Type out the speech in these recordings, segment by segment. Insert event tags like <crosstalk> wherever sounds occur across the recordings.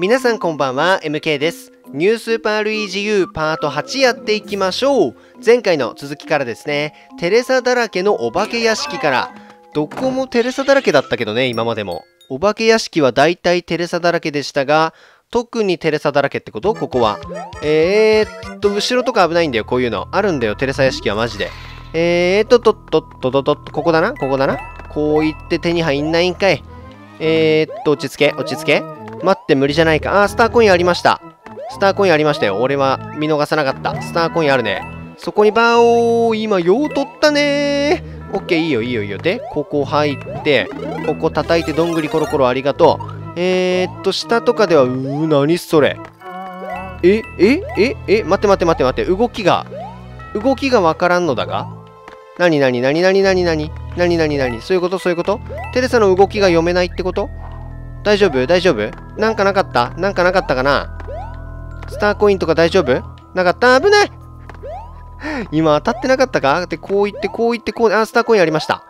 皆さんこんばんは MK です。ニュースーパールイージ U パート8やっていきましょう。前回の続きからですねテレサだらけのお化け屋敷からどこもテレサだらけだったけどね今までも。お化け屋敷はだいたいテレサだらけでしたが特にテレサだらけってこと？ここは。えー、っと後ろとか危ないんだよこういうの。あるんだよテレサ屋敷はマジで。えーっととっとっととっとここだな？ここだな？こう言って手に入んないんかい。えー、っと落ち着け落ち着け。待って無理じゃないか。あースターコインありました。スターコインありましたよ。俺は見逃さなかった。スターコインあるね。そこにバーオー今よう取ったね。ーオッケーいいよいいよいいよ。でここ入ってここ叩いてどんぐりコロコロありがとう。えー、っと、下とかでは、うー、何それ。え、え、え、え、待って待って待って待って、動きが、動きがわからんのだが。なになになになになになになになになにそういうことそういうこと。テレサの動きが読めないってこと？大丈夫？大丈夫？なんかなかった？なんかなかったかな？スターコインとか大丈夫？なかった？危ない！<laughs> 今当たってなかったか？で、こう言って、こう言って、こう、あ、スターコインありました。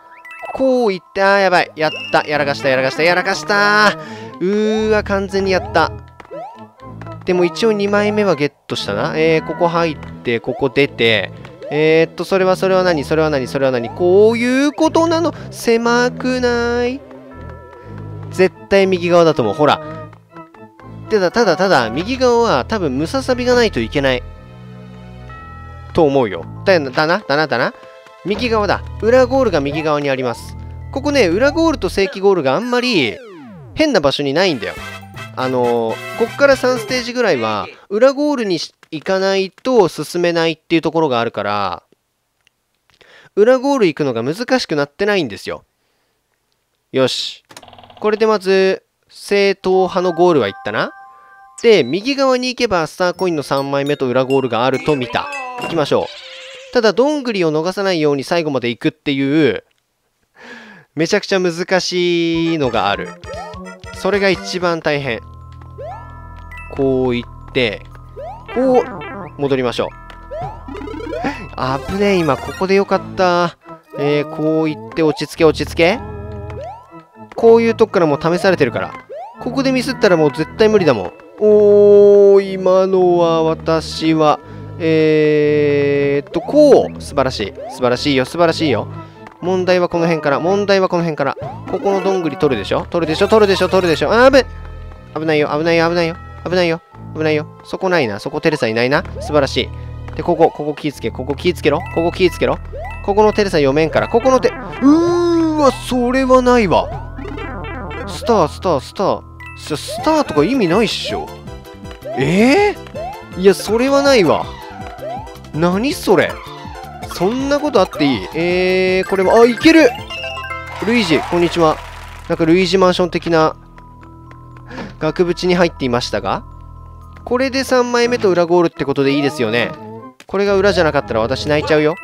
こう言って、あーやばい。やった。やらかした、やらかした、やらかしたうーわ、完全にやった。でも一応2枚目はゲットしたな。えー、ここ入って、ここ出て、えー、っと、それはそれは何？それは何？それは何？こういうことなの？狭くない？絶対右側だと思う。ほら。ただ、ただ、ただ、右側は多分ムササビがないといけない。と思うよ。だだな、だな、だな？右側だ。裏ゴールが右側にあります。ここね、裏ゴールと正規ゴールがあんまり変な場所にないんだよ。あのー、こっから3ステージぐらいは、裏ゴールに行かないと進めないっていうところがあるから、裏ゴール行くのが難しくなってないんですよ。よし。これでまず、正統派のゴールは行ったな。で、右側に行けばスターコインの3枚目と裏ゴールがあると見た。行きましょう。ただ、どんぐりを逃さないように最後まで行くっていう、めちゃくちゃ難しいのがある。それが一番大変。こう行って、こう、戻りましょう。危ねえ、今、ここでよかった。えー、こう行って落ち着け、落ち着け。こういうとこからもう試されてるから。ここでミスったらもう絶対無理だもん。おー、今のは私は、えー、っと、こう。素晴らしい。素晴らしいよ、素晴らしいよ。問題はこの辺から。問題はこの辺から。ここのどんぐり取るでしょ？取るでしょ？取るでしょ？取るでしょ？あぶ危ない。よ。危ないよ。危ないよ。危ないよ。危ないよ。そこないな。そこテレサいないな。素晴らしい。でここ。ここ気ぃつけ。ここ気ぃつけろ。ここ気ぃつけろ。ここのテレサ読めんから。ここのテうーわそれはないわ。スタースタースター。スターとか意味ないっしょ。え？ー、いやそれはないわ。何それ？そんなことあっていい？えー、これも、あ、いける！ルイージ、こんにちは。なんかルイージマンション的な額縁に入っていましたが、これで3枚目と裏ゴールってことでいいですよね。これが裏じゃなかったら私泣いちゃうよ。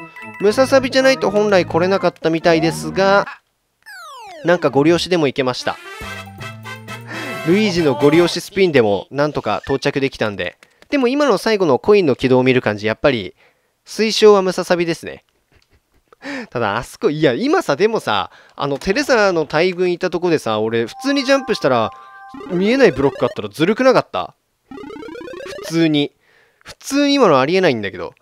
ムササビじゃないと本来来れなかったみたいですが、なんかゴリ押しでもいけました。ルイージのゴリ押しスピンでもなんとか到着できたんで。でも今の最後のコインの軌道を見る感じ、やっぱり推奨はムササビですね。ただ、あそこ、いや、今さ、でもさ、あの、テレサの大群いたとこでさ、俺、普通にジャンプしたら、見えないブロックあったらずるくなかった？普通に。普通に今のありえないんだけど。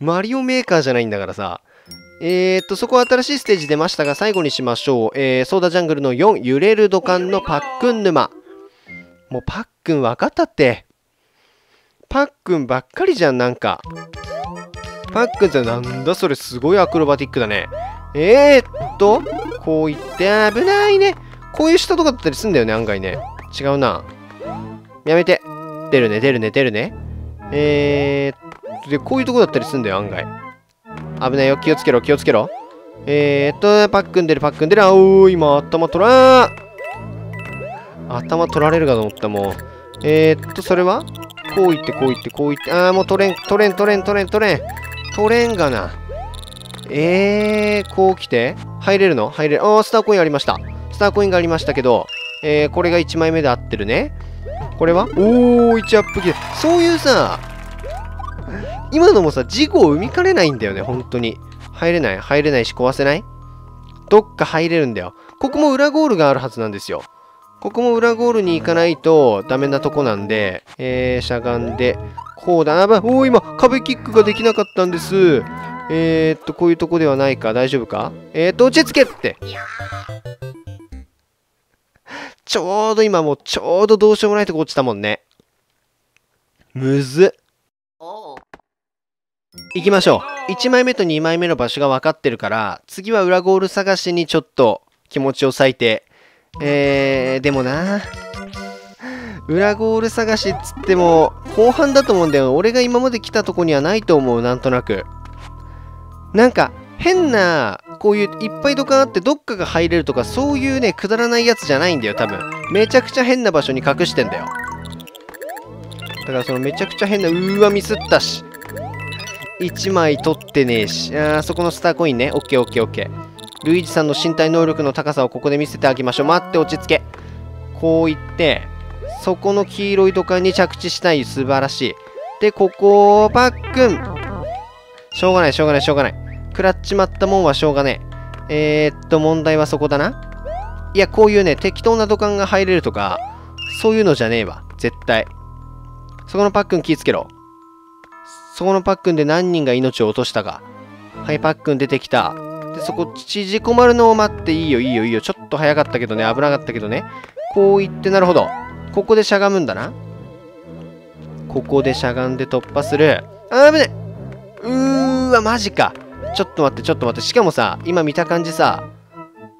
マリオメーカーじゃないんだからさ。えー、っと、そこは新しいステージ出ましたが、最後にしましょう。えー、ソーダジャングルの4、揺れる土管のパックン沼。もうパックン分かったって。パックンばっかりじゃん、なんか。パックンってなんだそれ、すごいアクロバティックだね。えー、っと、こう言って、危ないね。こういう下とかだったりすんだよね、案外ね。違うな。やめて。出るね、出るね、出るね。えー、で、こういうとこだったりすんだよ、案外。危ないよ、気をつけろ、気をつけろ。えー、っと、パックン出る、パックン出る。あおー、今、頭取ら頭取られるかと思った、もう。えー、っと、それは？こういって、こういって、こういって。ああ、もう取れん、取れん、取れん、取れん、取れん。取れんがな。えー、こう来て。入れるの？入れる。ああ、スターコインありました。スターコインがありましたけど、えー、これが1枚目で合ってるね。これは？おー、1アップ機そういうさ、今のもさ、事故を生みかねないんだよね、本当に。入れない入れないし壊せない？どっか入れるんだよ。ここも裏ゴールがあるはずなんですよ。ここも裏ゴールに行かないとダメなとこなんで、えー、しゃがんで、こうだ。あば、おー、今、壁キックができなかったんです。えー、っと、こういうとこではないか。大丈夫か？えー、っと、落ち着けって。ちょうど今もう、ちょうどどうしようもないとこ落ちたもんね。むずっ。行きましょう。1枚目と2枚目の場所が分かってるから、次は裏ゴール探しにちょっと気持ちを割いて、えー、でもな裏ゴール探しっつっても、後半だと思うんだよ。俺が今まで来たとこにはないと思う、なんとなく。なんか、変な、こういういっぱい土管あってどっかが入れるとか、そういうね、くだらないやつじゃないんだよ、多分。めちゃくちゃ変な場所に隠してんだよ。だからそのめちゃくちゃ変な、うーわ、ミスったし。1枚取ってねえし。あそこのスターコインね。オッケーオッケーオッケー。ルイージさんの身体能力の高さをここで見せてあげましょう。待って、落ち着け。こう言って、そこの黄色い土管に着地したい。素晴らしい。で、ここをパックン。しょうがない、しょうがない、しょうがない。食らっちまったもんはしょうがねえ。えー、っと、問題はそこだな。いや、こういうね、適当な土管が入れるとか、そういうのじゃねえわ。絶対。そこのパックン気ぃつけろ。そこのパックンで何人が命を落としたか。はい、パックン出てきた。で、そこ縮こまるのを待っていいよ、いいよ、いいよ。ちょっと早かったけどね、危なかったけどね。こう言って、なるほど。ここでしゃがむんだな。ここでしゃがんで突破する。あ、危ねうーわ、マジか。ちょっと待って、ちょっと待って。しかもさ、今見た感じさ、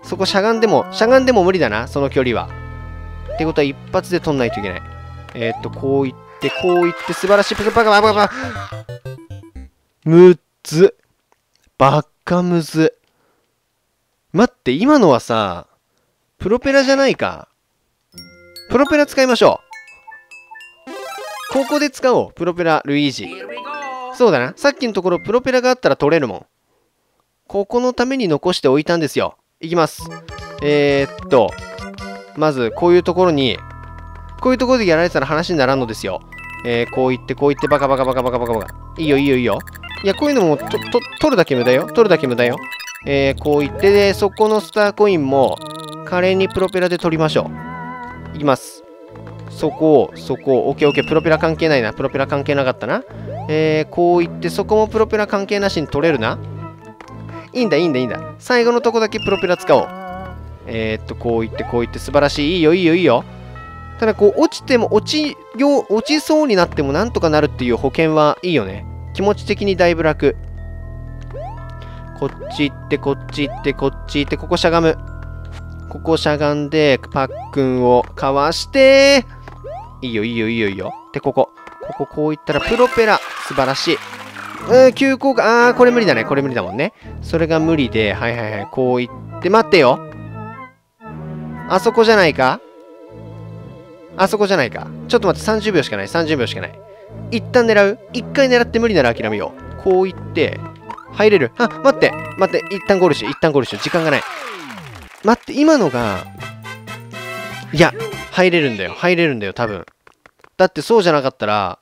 そこしゃがんでも、しゃがんでも無理だな、その距離は。ってことは一発で取んないといけない。えー、っと、こう言って、こう言って、素晴らしい。パカパカパカパカ。むず。ばっかむず。待って、今のはさ、プロペラじゃないか。プロペラ使いましょう。ここで使おう。プロペラ、ルイージ。そうだな。さっきのところプロペラがあったら取れるもん。ここのために残しておいたんですよ。いきます。えー、っと、まず、こういうところに、こういうところでやられたら話にならんのですよ。えー、こう言って、こう言って、バカバカバカバカバカバカ。いいよ、いいよ、いいよ。いや、こういうのもと、と、取るだけ無駄よ。取るだけ無駄よ。えー、こう言って、で、そこのスターコインも、華麗にプロペラで取りましょう。いきます。そこを、そこを、オッケーオッケー、プロペラ関係ないな。プロペラ関係なかったな。えー、こう言って、そこもプロペラ関係なしに取れるな。いいんだ、いいんだ、いいんだ。最後のとこだけプロペラ使おう。えー、っと、こう言って、こう言って、素晴らしい。いいよ、いいよ、いいよ。ただ、こう、落ちても、落ちよう、落ちそうになってもなんとかなるっていう保険はいいよね。気持ち的にだいぶ楽。こっち行って、こっち行って、こっち行って、ここしゃがむ。ここしゃがんで、パックンをかわして、いいよ、いいよ、いいよ、いいよ。で、ここ。こここういったら、プロペラ。素晴らしい。うん、急降下。あー、これ無理だね。これ無理だもんね。それが無理で、はいはいはい。こういって、待ってよ。あそこじゃないか？あそこじゃないか。ちょっと待って、30秒しかない。30秒しかない。一旦狙う？一回狙って無理なら諦めよう。こう言って、入れる。あ、待って待って、一旦ゴールしよう。一旦ゴールしよう。時間がない。待って、今のが、いや、入れるんだよ。入れるんだよ、多分。だってそうじゃなかったら、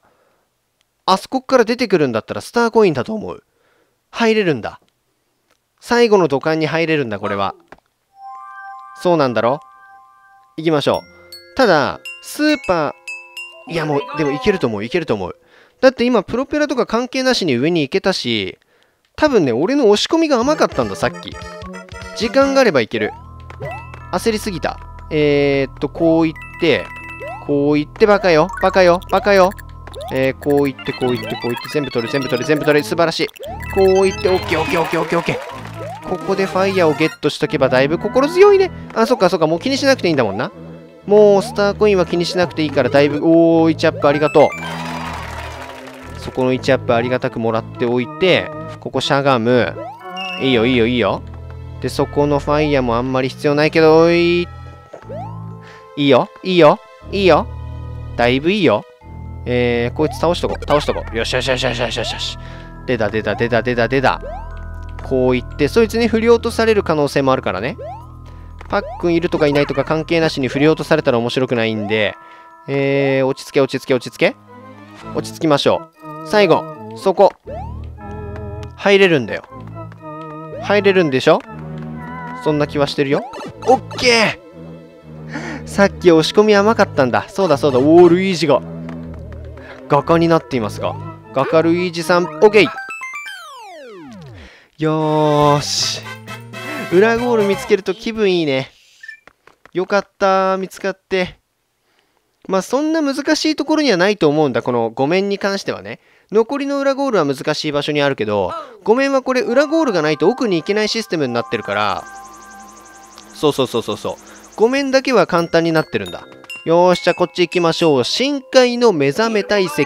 あそこから出てくるんだったらスターコインだと思う。入れるんだ。最後の土管に入れるんだ、これは。そうなんだろ？行きましょう。ただ、スーパー、いやもう、でもいけると思う、いけると思う。だって今、プロペラとか関係なしに上に行けたし、多分ね、俺の押し込みが甘かったんだ、さっき。時間があればいける。焦りすぎた。えー、っと、こう言って、こう言って、バカよ、バカよ、バカよ。えー、こう言って、こう言って、こう言って、全部取る、全部取る、全部取る、素晴らしい。こう言って、オッケー、オッケー、オッケー、オッケー、オッケー。ここでファイヤーをゲットしとけばだいぶ心強いね。あ、そっかそっか、もう気にしなくていいんだもんな。もうスターコインは気にしなくていいからだいぶおー1アップありがとう。そこの1アップありがたくもらっておいてここしゃがむ。いいよいいよいいよ。でそこのファイヤーもあんまり必要ないけどおい。いいよいいよいいよ。だいぶいいよ。えー、こいつ倒しとこ倒しとこう。よしよしよしよしよしよしよし。出た出た出た出た出た。こう言ってそいつに振り落とされる可能性もあるからね。パックンいるとかいないとか関係なしに振り落とされたら面白くないんで、えー、落ち着け落ち着け落ち着け。落ち着きましょう。最後、そこ。入れるんだよ。入れるんでしょ？そんな気はしてるよ。オッケー。さっき押し込み甘かったんだ。そうだそうだ。おおルイージが。画家になっていますが。画家ルイージさん OK よーし。裏ゴール見つけると気分いいね。よかった見つかって。まあそんな難しいところにはないと思うんだこの5面に関してはね。残りの裏ゴールは難しい場所にあるけど5面はこれ裏ゴールがないと奥に行けないシステムになってるから。そうそうそうそうそう。5面だけは簡単になってるんだ。よーしじゃあこっち行きましょう。深海の目覚めた遺跡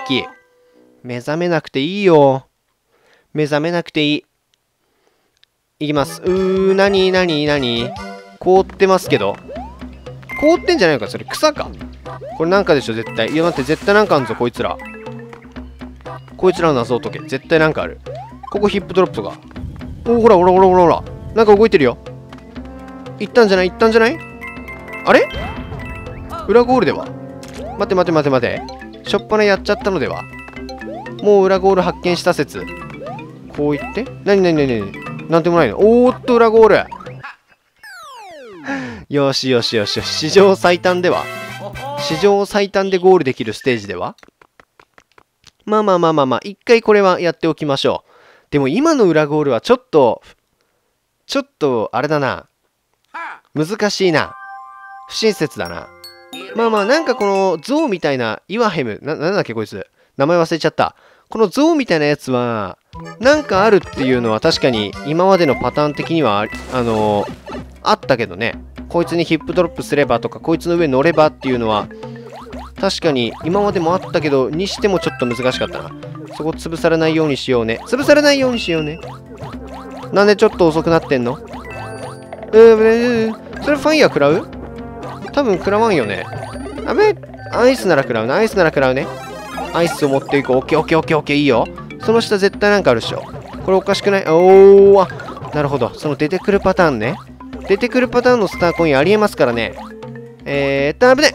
目覚めなくていいよ。目覚めなくていい。いきます。うーなになになに凍ってますけど。凍ってんじゃないのかそれ。草か。これなんかでしょ絶対。いや待って絶対なんかあるぞこいつら。こいつらの謎を解け。絶対なんかある。ここヒップドロップとかおほらほらほらほらほら。なんか動いてるよ。行ったんじゃない？行ったんじゃない？あれ？裏ゴールでは。待て待て待て待て。しょっぱなやっちゃったのでは。もう裏ゴール発見した説。こう言って。なになになんでもないの。おーっと裏ゴール。よしよしよしよし。史上最短では。史上最短でゴールできるステージでは？まあまあまあまあまあ。一回これはやっておきましょう。でも今の裏ゴールはちょっとちょっとあれだな。難しいな。不親切だな。まあまあなんかこの象みたいなイワヘム。ななんだっけこいつ。名前忘れちゃった。この象みたいなやつはなんかあるっていうのは確かに今までのパターン的にはあのー、あったけどね。こいつにヒップドロップすればとかこいつの上乗ればっていうのは確かに今までもあったけどにしてもちょっと難しかったな。そこ潰されないようにしようね。潰されないようにしようね。なんでちょっと遅くなってんの？えー、それファイヤー食らう？多分食らわんよね。あべアイスなら食らうなアイスなら食らうね。アイスを持っていこう。オッケーオッケーオッケーオッケー。いいよ。その下絶対なんかあるでしょ。これおかしくない？おー。あなるほど。その出てくるパターンね。出てくるパターンのスターコインありえますからね。えーっと危ね。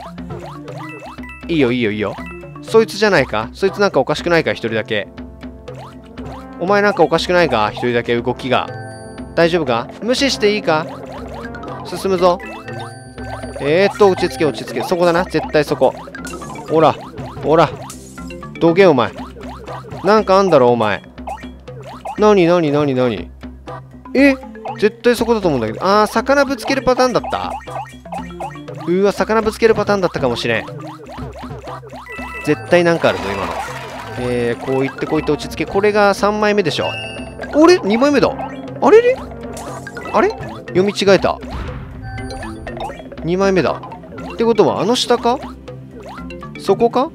いいよいいよいいよ。そいつじゃないか？そいつなんかおかしくないか？一人だけ。お前なんかおかしくないか？一人だけ。動きが。大丈夫か？無視していいか？進むぞ。えー、っと落ち着け落ち着け。そこだな。絶対そこ。ほらほら。どけお前。なんかあんだろお前。なになになになにえ？絶対そこだと思うんだけど。あー魚ぶつけるパターンだった。うわ魚ぶつけるパターンだったかもしれん。絶対なんかあるぞ今の。えー、こう言ってこう言って落ち着け。これが3枚目でしょ。あれ ?2 枚目だ。あれ？れあれ？読み違えた。2枚目だ。ってことはあの下か？そこか？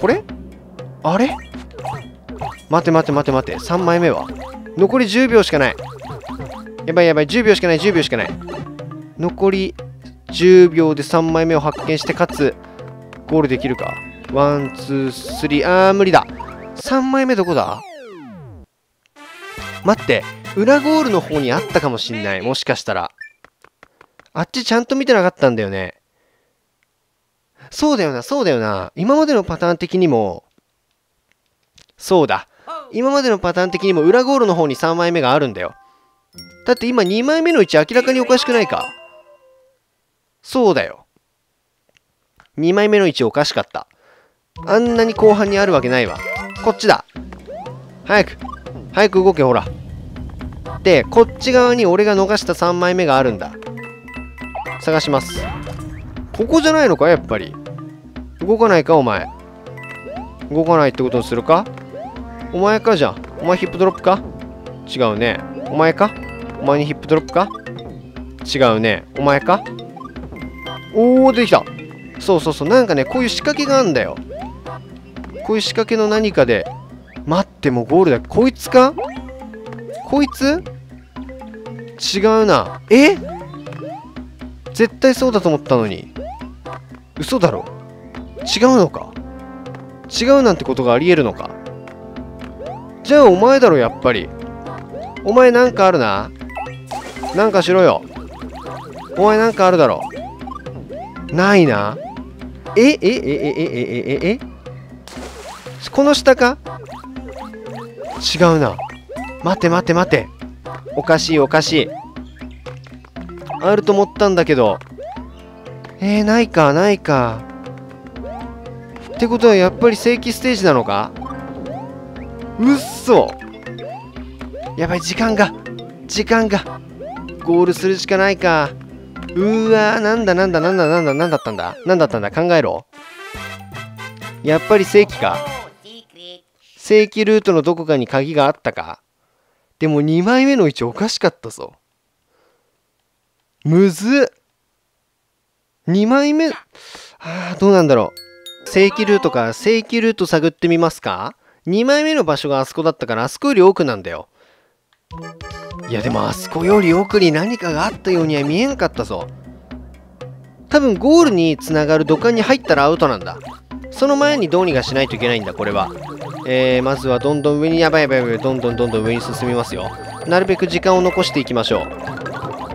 これ？あれ？待て待て待て待て。3枚目は？残り10秒しかない。やばいやばい。10秒しかない。10秒しかない。残り10秒で3枚目を発見してかつゴールできるか？ one two three。あー無理だ。3枚目どこだ？待って。裏ゴールの方にあったかもしんない。もしかしたら。あっちちゃんと見てなかったんだよね。そうだよなそうだよな。今までのパターン的にもそうだ。今までのパターン的にも裏ゴールの方に3枚目があるんだよ。だって今2枚目の位置明らかにおかしくないか。そうだよ。2枚目の位置おかしかった。あんなに後半にあるわけないわ。こっちだ。早く。早く動けほら。でこっち側に俺が逃した3枚目があるんだ。探します。ここじゃないのかやっぱり。動かないかお前。動かないってことにするか？お前かじゃん。お前ヒップドロップか？違うね。お前か？お前にヒップドロップか？違うね。お前か？おお出てきた。そうそうそう。なんかねこういう仕掛けがあんだよ。こういう仕掛けの何かで待ってもうゴールだ。こいつか？こいつ？違うな。え？絶対そうだと思ったのに。嘘だろ？違うのか？違うなんてことがありえるのか？じゃあお前だろやっぱり。お前なんかあるな。なんかしろよ。お前なんかあるだろ。ないな。えええええええええこの下か違うな待て待て待ておかしいおかしいあると思ったんだけどえー、ないかないかってことはやっぱり正規ステージなのかうっそやばい時間が。時間が。ゴールするしかないか。うわーなんだなんだなんだなんだなんだったんだ。なんだったんだ考えろ。やっぱり正規か。正規ルートのどこかに鍵があったか。でも2枚目の位置おかしかったぞ。むずっ。2枚目、ああ、どうなんだろう。正規ルートか、正規ルート探ってみますか。?2 枚目の場所があそこだったから、あそこより奥なんだよ。いや、でもあそこより奥に何かがあったようには見えんかったぞ。多分ゴールにつながる土管に入ったらアウトなんだ。その前にどうにかしないといけないんだ、これは。えー、まずはどんどん上に、やばいやばいやばい、どんどんどんどん上に進みますよ。なるべく時間を残していきましょう。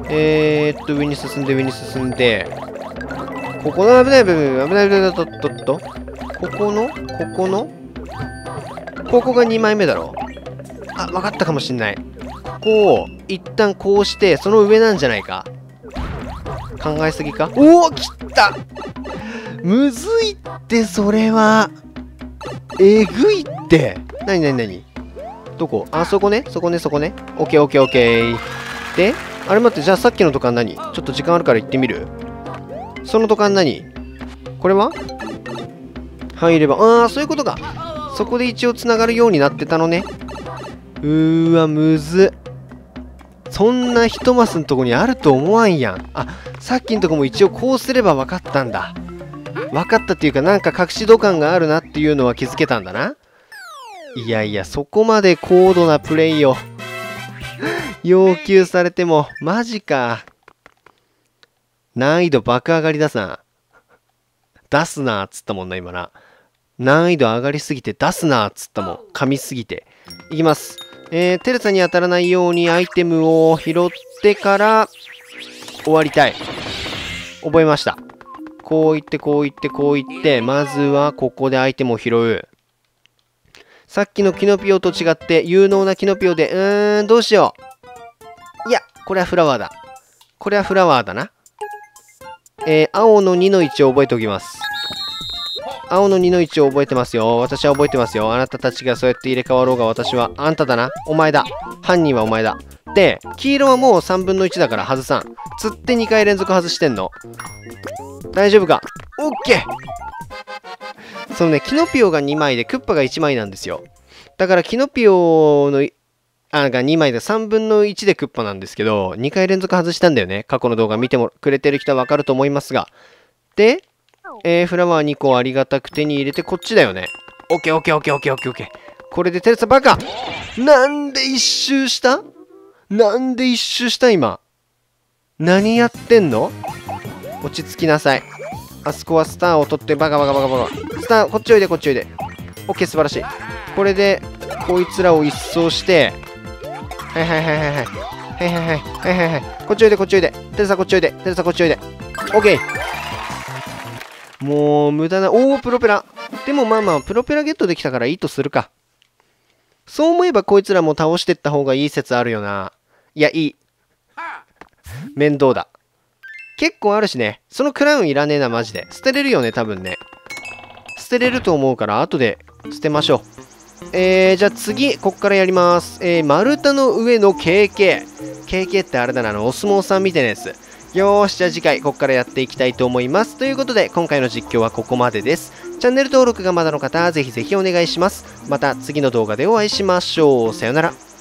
えー、っと、上に進んで、上に進んで、ここの危ない部分、危ない部分、とっとっと。ここの？ここの？ここが2枚目だろ？あ、わかったかもしんない。ここを、一旦こうして、その上なんじゃないか？考えすぎか？おお切ったむずいって、それは。えぐいって。なになになにどこ？あそこね？そこね？そこね？オッケーオッケーオッケー。で、あれ待って、じゃあさっきのとか何？ちょっと時間あるから行ってみる？その土管何？これは？入れば、ああ、そういうことか。そこで一応つながるようになってたのね。うーわ、むずそんな一マスのとこにあると思わんやん。あ、さっきのとこも一応こうすれば分かったんだ。分かったっていうか、なんか隠し土管があるなっていうのは気づけたんだな。いやいや、そこまで高度なプレイを <laughs> 要求されても、マジか。難易度爆上がりだすな。出すなっつったもんな、今な。難易度上がりすぎて出すなっつったもん。噛みすぎて。いきます。えー、テレサに当たらないようにアイテムを拾ってから終わりたい。覚えました。こういって、こういって、こういって、まずはここでアイテムを拾う。さっきのキノピオと違って有能なキノピオで、うーん、どうしよう。いや、これはフラワーだ。これはフラワーだな。えー、青の2の位置を覚えておきます。青の2の位置を覚えてますよ。私は覚えてますよ。あなたたちがそうやって入れ替わろうが私は、あんただな。お前だ。犯人はお前だ。で、黄色はもう3分の1だから外さん。釣って2回連続外してんの。大丈夫か？オッケーそのね、キノピオが2枚でクッパが1枚なんですよ。だからキノピオのあが2枚で3分の1でクッパなんですけど、2回連続外したんだよね。過去の動画見てもくれてる人はわかると思いますが。で、えー、フラワー2個ありがたく手に入れてこっちだよね。オッケーオッケーオッケーオッケーオッケーオッケー。これでテレサバカなんで一周した？なんで一周した今？何やってんの？落ち着きなさい。あそこはスターを取ってバカバカバカバカ。スター、こっちおいでこっちおいで。オッケー素晴らしい。これで、こいつらを一掃して、はいはいはいはいはい。はいはいはい。はいはいはい。こっちおいで、こっちおいで。テレサこっちおいで。テレサこっちおいで。オッケーもう、無駄な。おー、プロペラ。でもまあまあ、プロペラゲットできたからいいとするか。そう思えばこいつらも倒してった方がいい説あるよな。いや、いい。面倒だ。結構あるしね。そのクラウンいらねえな、マジで。捨てれるよね、多分ね。捨てれると思うから、後で捨てましょう。えー、じゃあ次、こっからやります。えー、丸太の上の KK。KK ってあれだな、あの、お相撲さんみたいなやつ。よーし、じゃあ次回、ここからやっていきたいと思います。ということで、今回の実況はここまでです。チャンネル登録がまだの方、ぜひぜひお願いします。また次の動画でお会いしましょう。さよなら。